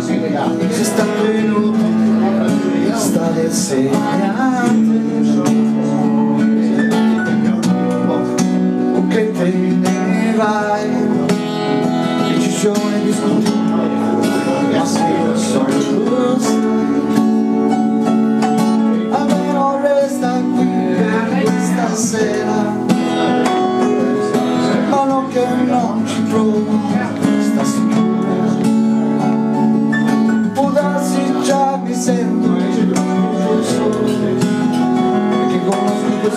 Está pleno, está descendo.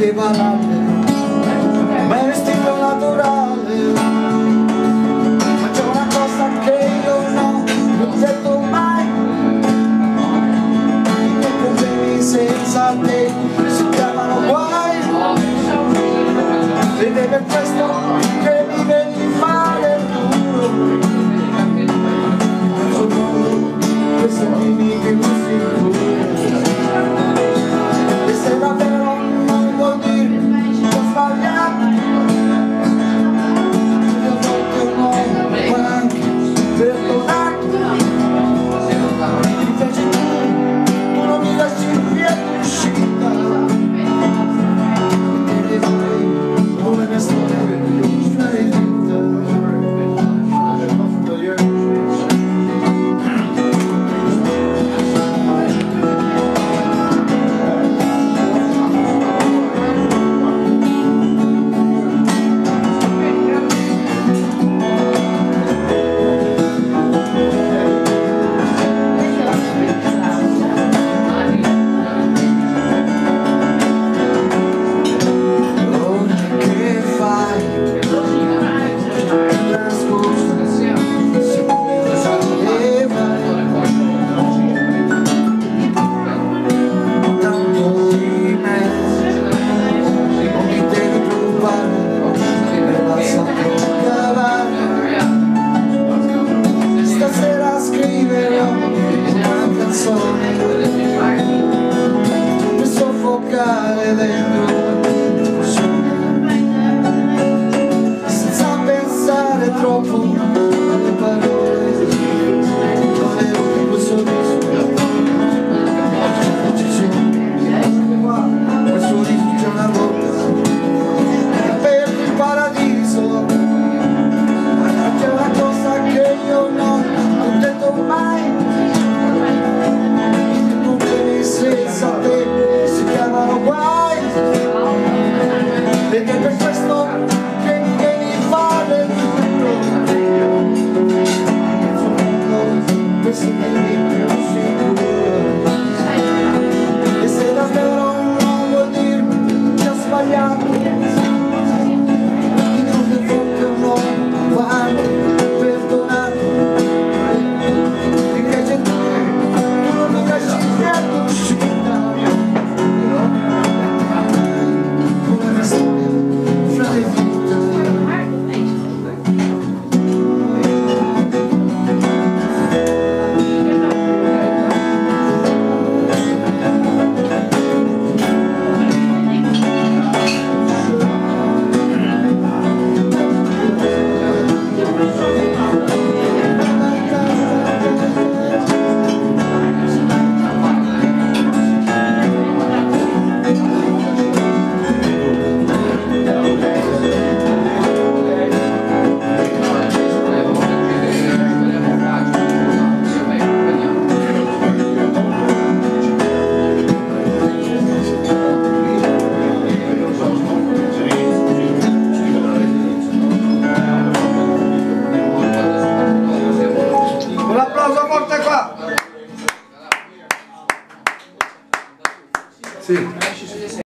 give up. tirare dentro listen.